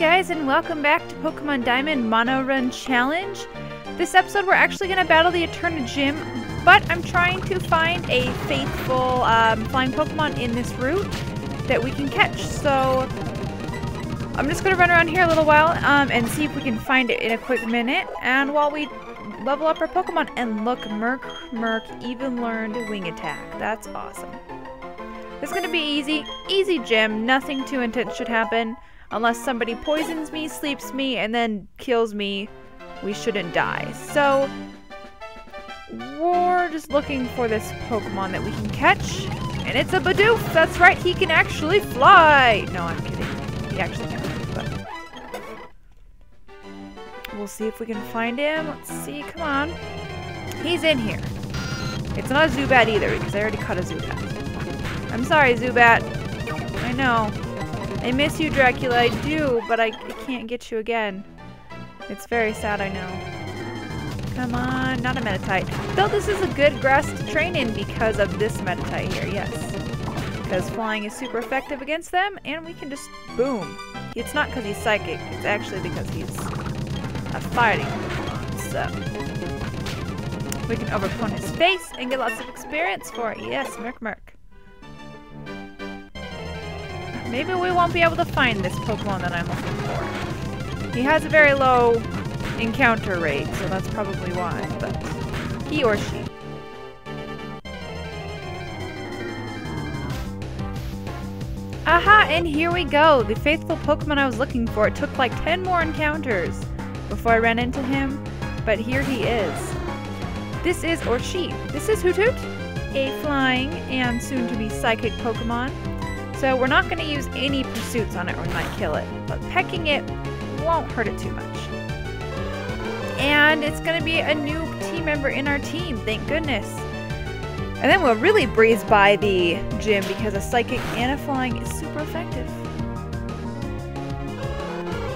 guys, and welcome back to Pokemon Diamond Mono Run Challenge. This episode, we're actually going to battle the Eterna Gym, but I'm trying to find a faithful um, flying Pokemon in this route that we can catch. So I'm just going to run around here a little while um, and see if we can find it in a quick minute. And while we level up our Pokemon, and look, Murk Murk even learned Wing Attack. That's awesome. It's going to be easy. Easy gym. Nothing too intense should happen. Unless somebody poisons me, sleeps me, and then kills me, we shouldn't die. So, we're just looking for this Pokemon that we can catch. And it's a Bidoof! That's right, he can actually fly! No, I'm kidding. He actually can't, but... We'll see if we can find him. Let's see, come on. He's in here. It's not a Zubat either, because I already caught a Zubat. I'm sorry, Zubat. I know. I miss you, Dracula. I do, but I, I can't get you again. It's very sad, I know. Come on, not a Meditite. Though this is a good grass to train in because of this Meditite here, yes. Because flying is super effective against them, and we can just boom. It's not because he's psychic, it's actually because he's a fighting so. We can overcome his face and get lots of experience for it. Yes, Merc Merc. Maybe we won't be able to find this Pokemon that I'm looking for. He has a very low encounter rate, so that's probably why, but he or she. Aha, and here we go! The faithful Pokemon I was looking for. It took like 10 more encounters before I ran into him, but here he is. This is, or she, this is Hoothoot, a flying and soon-to-be psychic Pokemon. So we're not going to use any pursuits on it or we might kill it, but pecking it won't hurt it too much. And it's going to be a new team member in our team, thank goodness. And then we'll really breeze by the gym because a psychic and a flying is super effective.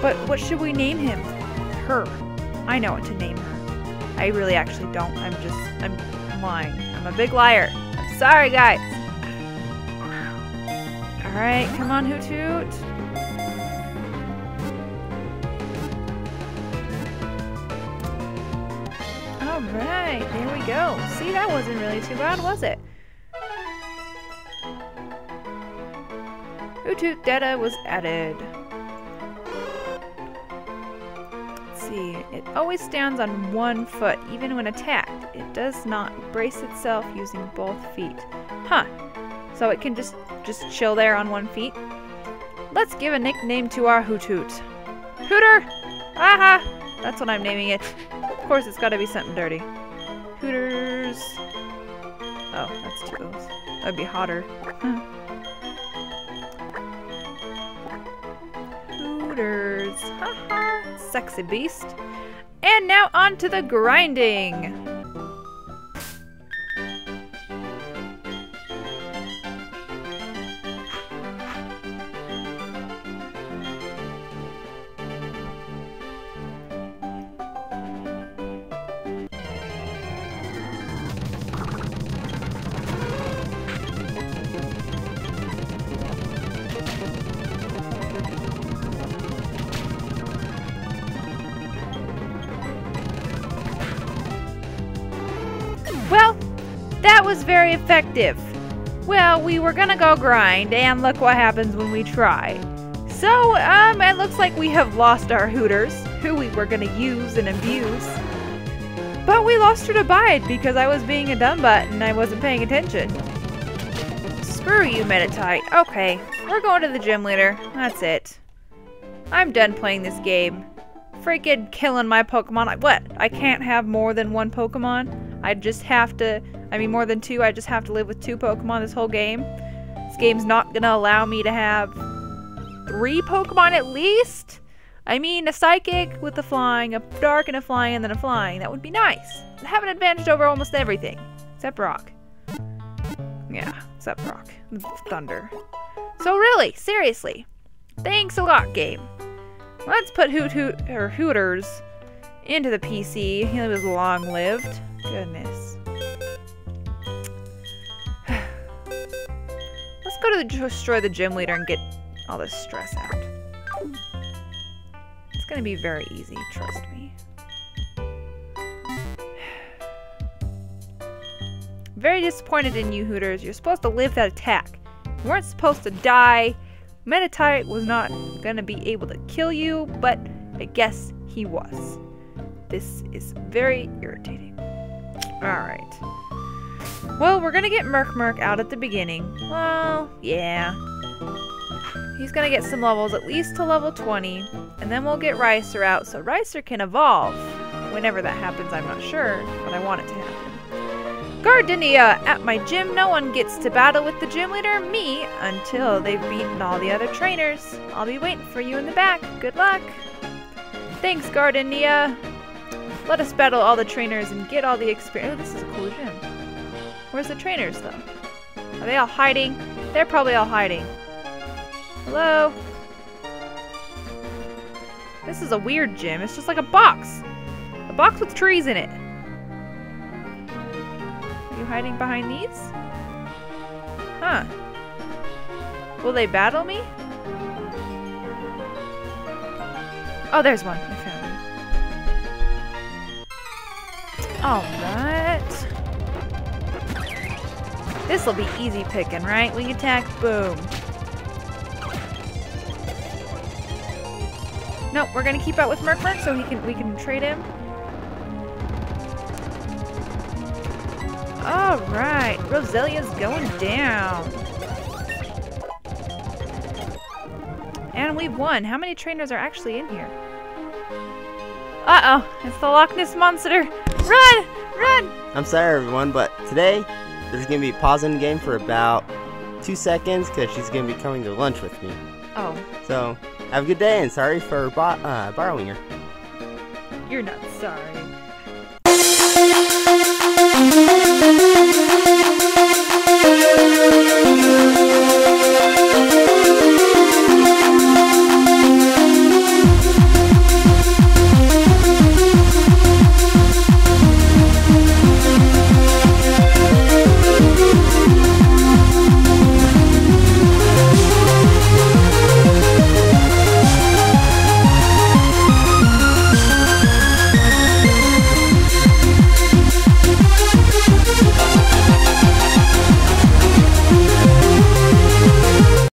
But what should we name him? Her. I know what to name her. I really actually don't. I'm just, I'm lying. I'm a big liar. I'm sorry, guys. Alright, come on, Hoothoot. Alright, there we go. See, that wasn't really too bad, was it? Hoothoot data was added. See, it always stands on one foot, even when attacked. It does not brace itself using both feet. Huh. So it can just, just chill there on one feet. Let's give a nickname to our Hoothoot. Hooter! Aha! That's what I'm naming it. Of course it's gotta be something dirty. Hooters. Oh, that's two O's. That'd be hotter. Hooters. Haha. Sexy beast. And now on to the grinding. Was very effective. Well, we were gonna go grind, and look what happens when we try. So, um, it looks like we have lost our Hooters, who we were gonna use and abuse. But we lost her to Bide because I was being a dumb butt and I wasn't paying attention. Screw you, Meditite. Okay, we're going to the gym leader. That's it. I'm done playing this game. Freaking killing my Pokemon. What? I can't have more than one Pokemon? I just have to, I mean more than two, I just have to live with two Pokemon this whole game. This game's not gonna allow me to have three Pokemon at least? I mean, a Psychic with a Flying, a Dark and a Flying, and then a Flying. That would be nice. I have an advantage over almost everything. Except Rock. Yeah, except Rock. Thunder. So really, seriously. Thanks a lot, game. Let's put Hoothoot, or Hooters into the PC. He was long-lived. Goodness. To destroy the gym leader and get all this stress out. It's gonna be very easy, trust me. Very disappointed in you, Hooters. You're supposed to live that attack. You weren't supposed to die. Meditite was not gonna be able to kill you, but I guess he was. This is very irritating. Alright. Well, we're gonna get Merc Merc out at the beginning. Well, yeah. He's gonna get some levels, at least to level 20. And then we'll get Ricer out, so Ricer can evolve. Whenever that happens, I'm not sure, but I want it to happen. Gardenia! At my gym, no one gets to battle with the gym leader, me, until they've beaten all the other trainers. I'll be waiting for you in the back. Good luck! Thanks, Gardenia! Let us battle all the trainers and get all the experience. Oh, this is a cool gym. Where's the trainers, though? Are they all hiding? They're probably all hiding. Hello? This is a weird gym. It's just like a box. A box with trees in it. Are you hiding behind these? Huh. Will they battle me? Oh, there's one. I found him. Alright. This'll be easy picking, right? Wing attack, boom. Nope, we're gonna keep out with Merc Merc so he can we can trade him. Alright, Roselia's going down. And we've won. How many trainers are actually in here? Uh-oh, it's the Loch Ness Monster. Run! Run! I'm sorry everyone, but today there's gonna be pausing the game for about two seconds because she's gonna be coming to lunch with me. Oh, So have a good day and sorry for bo- uh, borrowing her. you're not sorry.